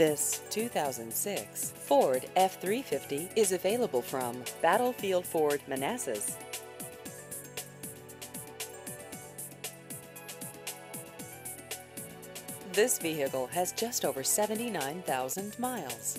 This 2006 Ford F-350 is available from Battlefield Ford Manassas. This vehicle has just over 79,000 miles.